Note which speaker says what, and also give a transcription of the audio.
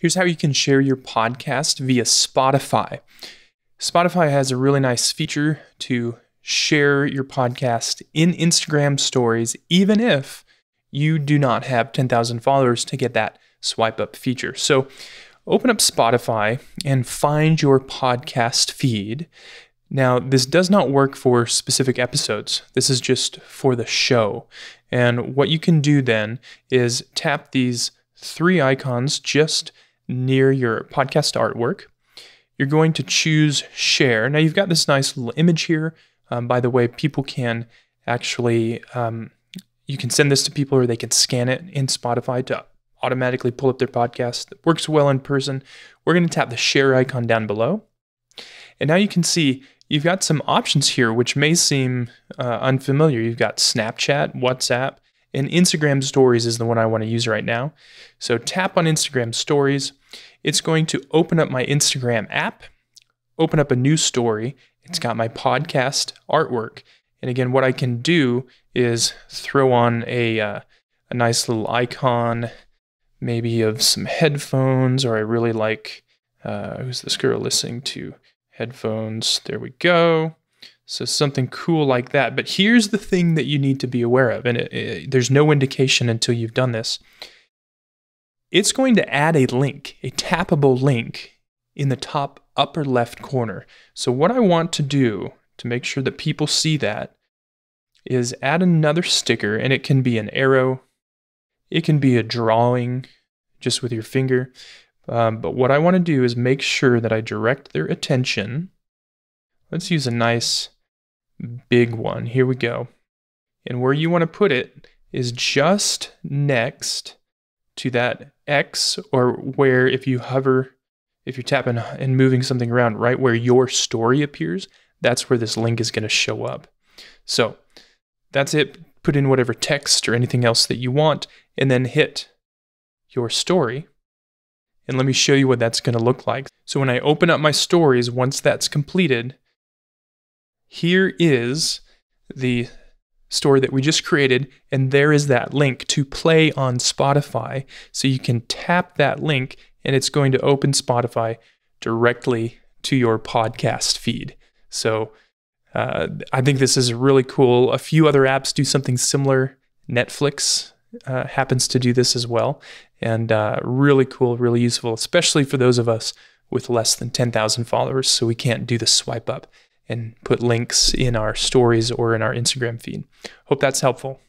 Speaker 1: Here's how you can share your podcast via Spotify. Spotify has a really nice feature to share your podcast in Instagram stories, even if you do not have 10,000 followers to get that swipe up feature. So open up Spotify and find your podcast feed. Now, this does not work for specific episodes. This is just for the show. And what you can do then is tap these three icons just near your podcast artwork. You're going to choose share. Now, you've got this nice little image here. Um, by the way, people can actually, um, you can send this to people or they can scan it in Spotify to automatically pull up their podcast. It works well in person. We're going to tap the share icon down below. And now you can see you've got some options here which may seem uh, unfamiliar. You've got Snapchat, WhatsApp, and Instagram Stories is the one I want to use right now. So tap on Instagram Stories. It's going to open up my Instagram app, open up a new story. It's got my podcast artwork. And again, what I can do is throw on a, uh, a nice little icon, maybe of some headphones, or I really like, uh, who's this girl listening to headphones? There we go. So something cool like that. But here's the thing that you need to be aware of, and it, it, there's no indication until you've done this. It's going to add a link, a tappable link, in the top upper left corner. So what I want to do to make sure that people see that is add another sticker, and it can be an arrow, it can be a drawing just with your finger. Um, but what I want to do is make sure that I direct their attention. Let's use a nice big one. Here we go. And where you want to put it is just next to that X or where if you hover, if you're tapping and moving something around right where your story appears, that's where this link is going to show up. So that's it. Put in whatever text or anything else that you want and then hit your story. And let me show you what that's going to look like. So when I open up my stories, once that's completed, here is the story that we just created, and there is that link to play on Spotify. So you can tap that link, and it's going to open Spotify directly to your podcast feed. So uh, I think this is really cool. A few other apps do something similar. Netflix uh, happens to do this as well, and uh, really cool, really useful, especially for those of us with less than 10,000 followers. So we can't do the swipe up and put links in our stories or in our Instagram feed. Hope that's helpful.